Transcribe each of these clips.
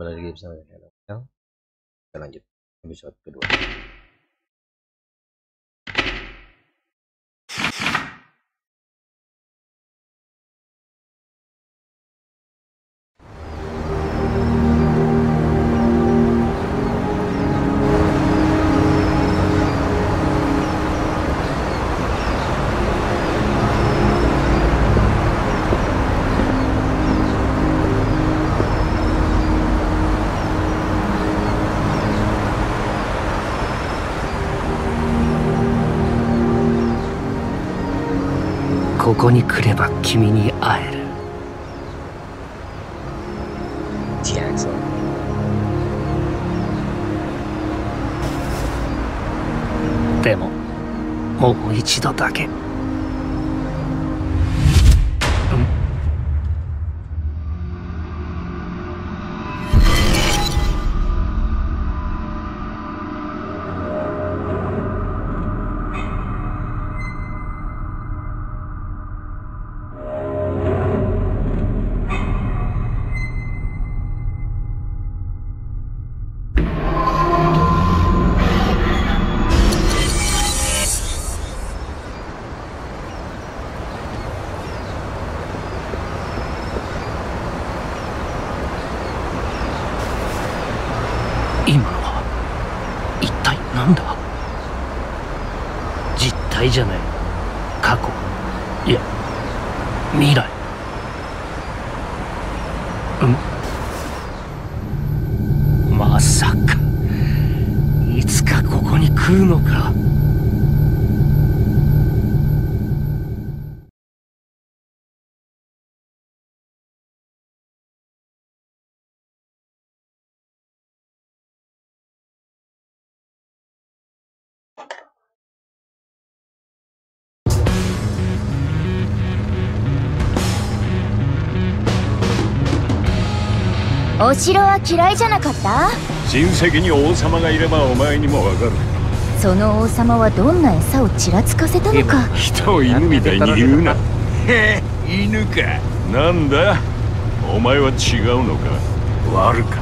kembali lagi bersama saya. Kita lanjut episode kedua.「ここに来れば君に会える.でももう一度だけ未来。うん。お城は嫌いじゃなかった？親戚に王様がいればお前にもわかる。その王様はどんな餌をちらつかせたのか？人を犬みたいに言うな。へえ犬か。なんだ？お前は違うのか？悪か。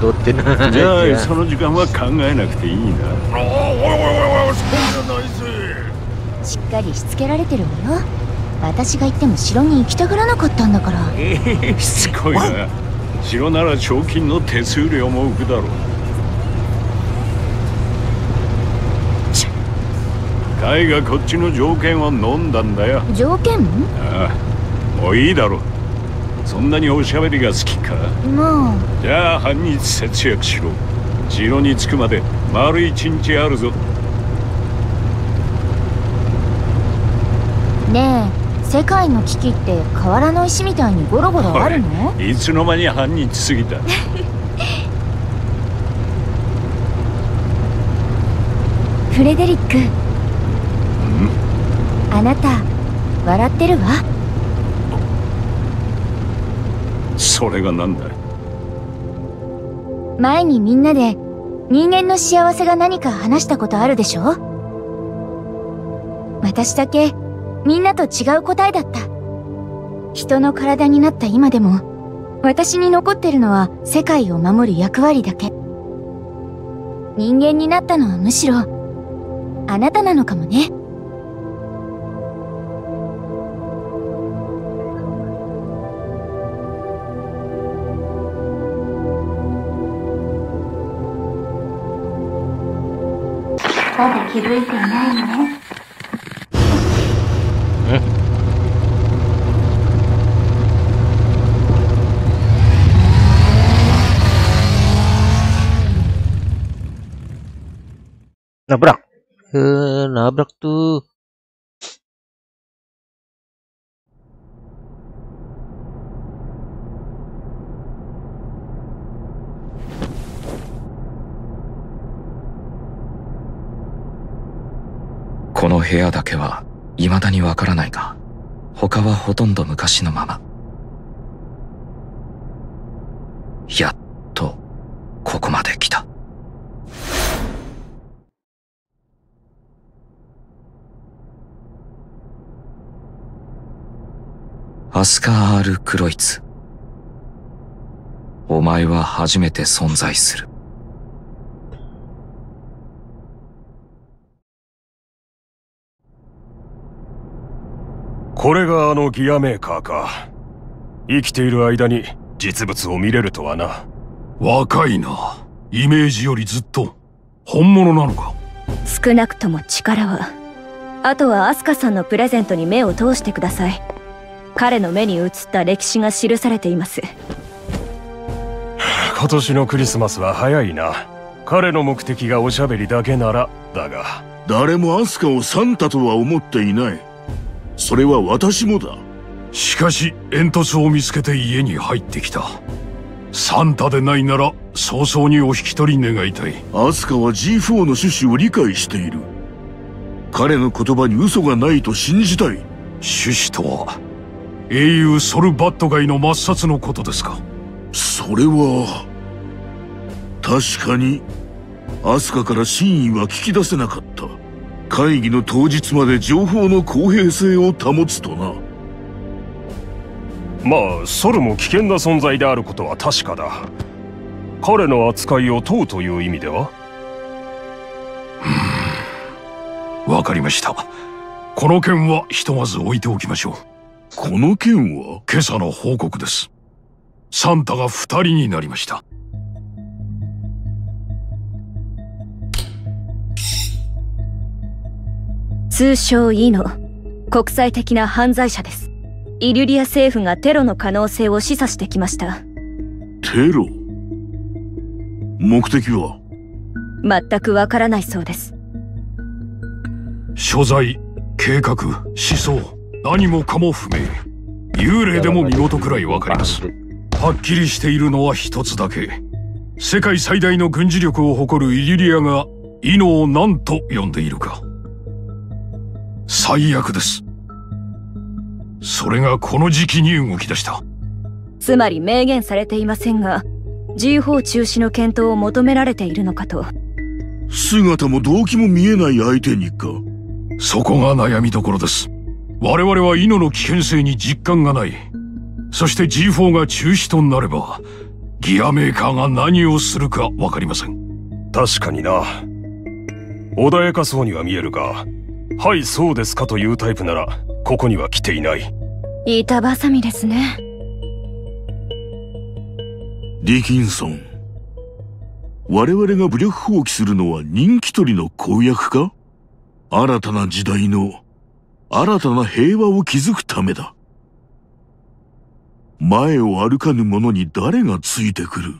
Betutin じゃあ.その時間は考えなくていいな。おいおいおいおいそうじゃないぜしっかりしつけられてるわよ私が行っても城に行きたがらなかったんだからええしつこいな城なら賞金の手数料も浮くだろう。チッカイがこっちの条件を飲んだんだよ。条件？ああもういいだろそんなにおしゃべりが好きか？もじゃあ半日節約しろ。城に着くまで丸一日あるぞ。うねえ世界の危機って河原の石みたいにゴロゴロあるの？い。つの間に半日過ぎた？フレデリック。あなた笑ってるわ。それがなんだ前にみんなで人間の幸せが何か話したことあるでしょ？私だけみんなと違う答えだった。人の体になった今でも私に残ってるのは世界を守る役割だけ。人間になったのはむしろあなたなのかもね。まだ気づいていないのね。Nabrak tuh.「この部屋だけは未だにわからないが他はほとんど昔のままやっアスカー・アール・クロイツお前は初めて存在する。これがあのギアメーカーか。生きている間に実物を見れるとはな。若いな。イメージよりずっと本物なのか？少なくとも力はあとはアスカさんのプレゼントに目を通してください彼の目に映った歴史が記されています。今年のクリスマスは早いな。彼の目的がおしゃべりだけならだが。誰もアスカをサンタとは思っていない。それは私もだ。しかし煙突を見つけて家に入ってきた。サンタでないなら早々にお引き取り願いたい。アスカは G4 の趣旨を理解している。彼の言葉に嘘がないと信じたい。趣旨とは英雄ソルバット街の抹殺のことですか？それは確かにアスカから真意は聞き出せなかった。会議の当日まで情報の公平性を保つとな。まあソルも危険な存在であることは確かだ。彼の扱いを問うという意味では？わかりました。この件はひとまず置いておきましょうこの件は今朝の報告です。サンタが二人になりました。通称イノ国際的な犯罪者です。イリュリア政府がテロの可能性を示唆してきました。テロ？目的は？全くわからないそうです。所在計画思想何もかも不明。幽霊でも見事くらいわかります。はっきりしているのは一つだけ。世界最大の軍事力を誇るイリュリアがイノを何と呼んでいるか。最悪です。それがこの時期に動き出した。つまり明言されていませんが G4 中止の検討を求められているのかと。姿も動機も見えない相手にか。そこが悩みどころです我々はイノの危険性に実感がない。そして G4 が中止となればギアメーカーが何をするか分かりません。確かにな。穏やかそうには見えるがはいそうですかというタイプならここには来ていない。板挟みですね。ディキンソン我々が武力放棄するのは人気取りの公約か？新たな時代の新たな平和を築くためだ。前を歩かぬ者に誰がついてくる？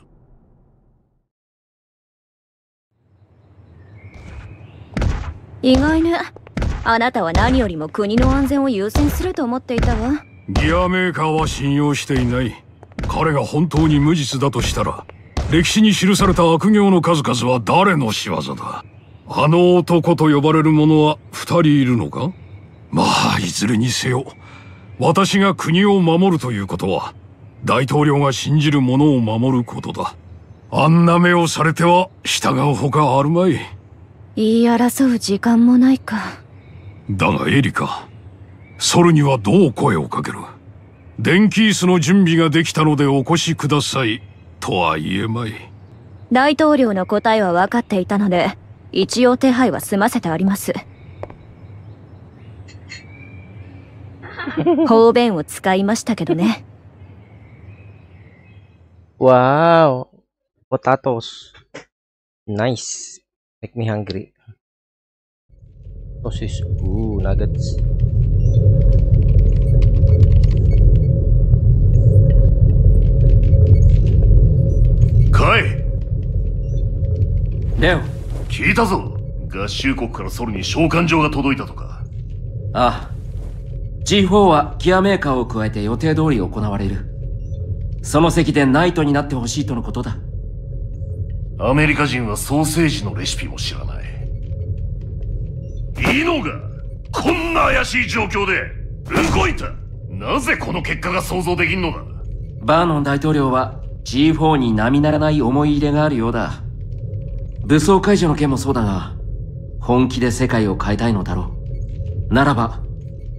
意外ね。あなたは何よりも国の安全を優先すると思っていたわ。ギアメーカーは信用していない。彼が本当に無実だとしたら歴史に記された悪行の数々は誰の仕業だ？あの男と呼ばれる者は二人いるのか？まあいずれにせよ私が国を守るということは大統領が信じる者を守ることだ。あんな目をされては従うほかあるまい。言い争う時間もないか。だがエリカソルにはどう声をかける。電気椅子の準備ができたのでお越しくださいとは言えまい。大統領の答えは分かっていたので一応手配は済ませてあります 方便を使いましたけどね。わーお。ポタト。ナイス。make me hungry。うー、ナッツ。かい。レオ。聞いたぞ。合衆国からソルに召喚状が届いたとか。あ。G4 はギアメーカーを加えて予定通り行われる。その席でナイトになってほしいとのことだ。アメリカ人はソーセージのレシピも知らない。いいのがこんな怪しい状況で動いた。なぜこの結果が想像できんのだ？バーノン大統領は G4 に並ならない思い入れがあるようだ。武装解除の件もそうだが本気で世界を変えたいのだろう。ならば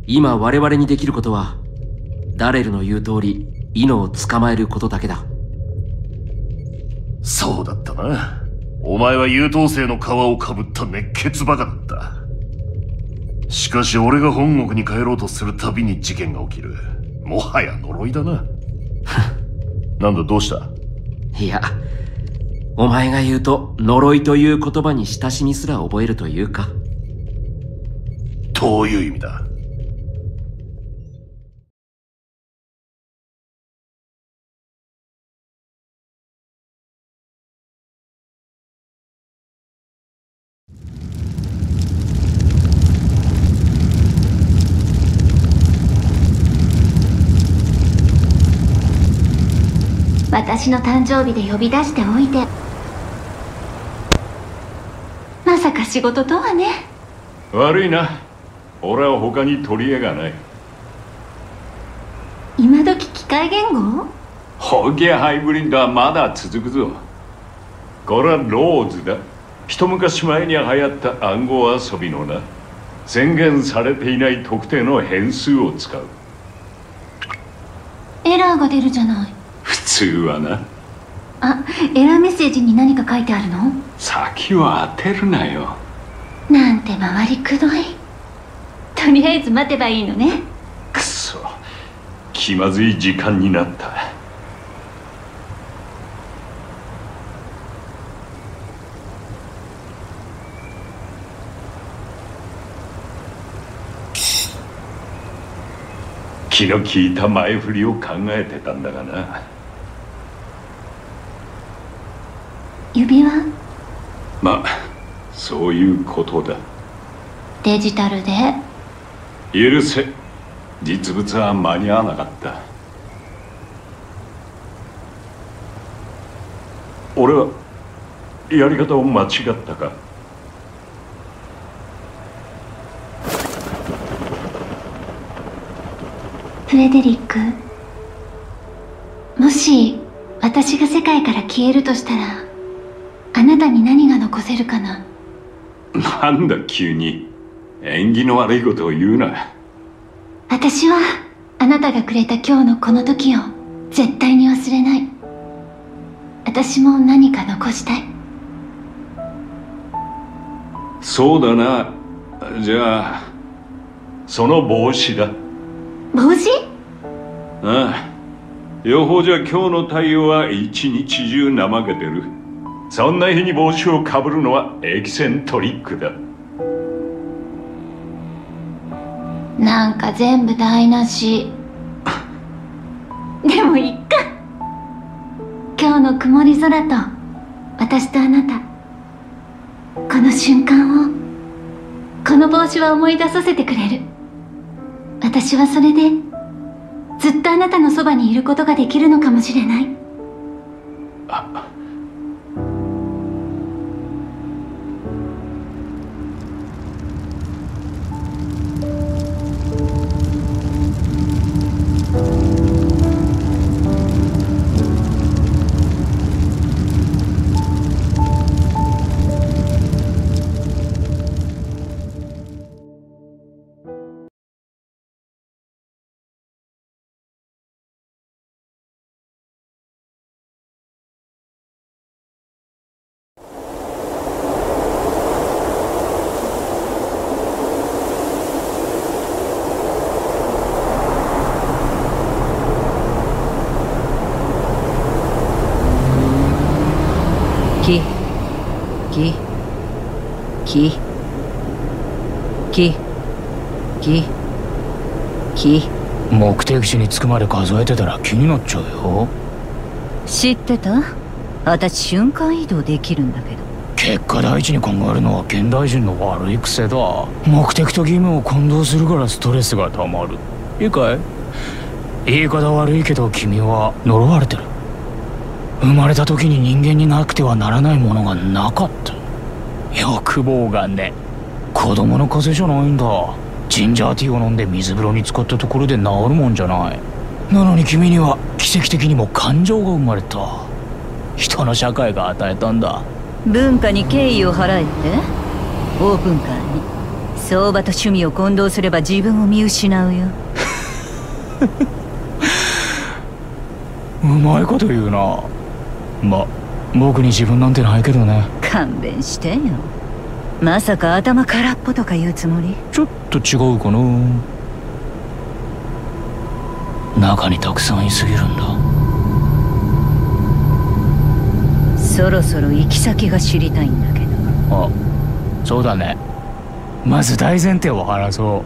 今我々にできることはダレルの言う通りイノを捕まえることだけだそうだったな。お前は優等生の皮をかぶった熱血バカだった。しかし俺が本国に帰ろうとするたびに事件が起きる。もはや呪いだな。なんだどうした？いや、お前が言うと呪いという言葉に親しみすら覚えるというか。どういう意味だ？私の誕生日で呼び出しておいて。まさか仕事とはね。悪いな。俺は他に取り柄がない。今時機械言語？ホゲハイブリッドはまだ続くぞ。これはローズだ。一昔前に流行った暗号遊びのな宣言されていない特定の変数を使う。エラーが出るじゃない。普通はな。あエラーメッセージに何か書いてあるの？先は当てるなよ。なんて回りくどい。とりあえず待てばいいのね。くそ。気まずい時間になった。気の利いた前振りを考えてたんだがなまあそういうことだ。デジタルで？許せ。実物は間に合わなかった。俺はやり方を間違ったか。フレデリックもし私が世界から消えるとしたらあなたに何が残せるかな？なんだ急に。縁起の悪いことを言うな。私はあなたがくれた今日のこの時を絶対に忘れない。私も何か残したい。そうだな。じゃあその帽子だ。帽子？ああ。予報じゃ今日の太陽は一日中怠けてるそんな日に帽子をかぶるのはエキセントリックだ。なんか全部台無し。でもいっか。今日の曇り空と私とあなた。この瞬間をこの帽子は思い出させてくれる。私はそれでずっとあなたのそばにいることができるのかもしれない。キキキキキキ目的地に着くまで数えてたら気になっちゃうよ。知ってた？私瞬間移動できるんだけど。結果第一に考えるのは現代人の悪い癖だ。目的と義務を混同するからストレスがたまる。いいかい？言い方悪いけど君は呪われてる生まれた時に人間になくてはならないものがなかった。欲望がね子供の風邪じゃないんだジンジャーティーを飲んで水風呂に浸かったところで治るもんじゃない。なのに君には奇跡的にも感情が生まれた。人の社会が与えたんだ。文化に敬意を払えって？オープンカーに。相場と趣味を混同すれば自分を見失うよ。うまいこと言うなま僕に自分なんてないけどね。勘弁してよ。まさか頭空っぽとか言うつもり？ちょっと違うかな。中にたくさんいすぎるんだ。そろそろ行き先が知りたいんだけど。あそうだね。まず大前提を話そ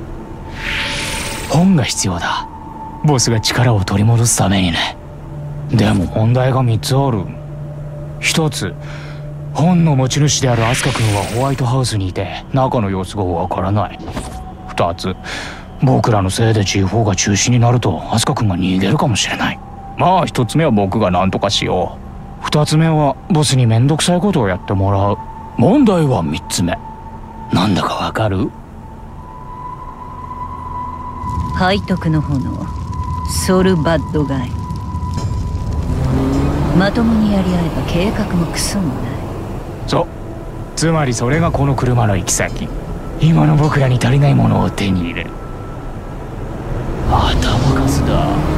う本が必要だ。ボスが力を取り戻すためにね。でも問題が3つある一つ本の持ち主であるアスカ君はホワイトハウスにいて中の様子がわからない。二つ僕らのせいで G4 が中止になるとアスカ君が逃げるかもしれない。まあ一つ目は僕が何とかしよう。二つ目はボスにめんどくさいことをやってもらう。問題は三つ目。なんだかわかる？背徳の炎。ソルバッドガイ。まともにやり合えば計画もクソもない。そう。つまりそれがこの車の行き先。今の僕らに足りないものを手に入れる。頭数だ。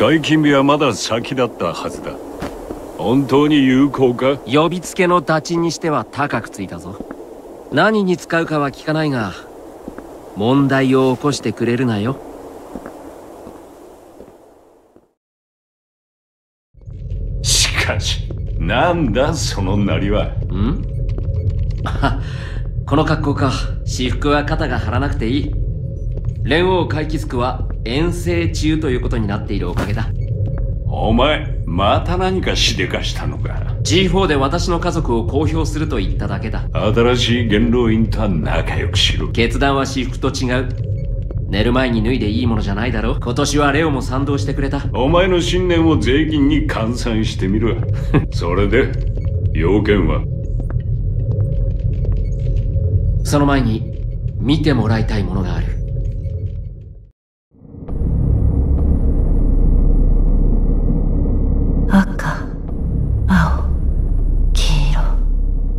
解禁日はまだ先だったはずだ。本当に有効か？呼びつけの打賃にしては高くついたぞ。何に使うかは聞かないが問題を起こしてくれるなよ。しかしなんだそのなりは？ん？この格好か。私服は肩が張らなくていい連王回帰スは遠征中ということになっているおかげだ。お前また何かしでかしたのか？G4 で私の家族を公表すると言っただけだ。新しい元老院とは仲良くしろ。決断は私服と違う。寝る前に脱いでいいものじゃないだろ今年はレオも賛同してくれた。お前の信念を税金に換算してみろ。それで要件は？その前に見てもらいたいものがある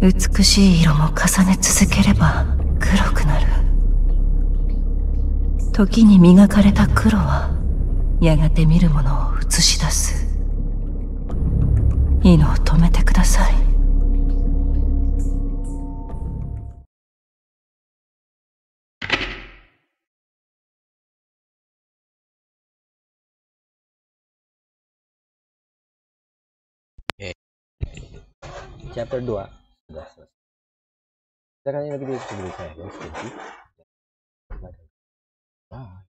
美しい色も重ね続ければ黒くなる。時に磨かれた黒はやがて見るものを映し出す。いいのを止めてください。え Chapter 2 sudah Sekarang Kita lagi di sebelah saya. Bye.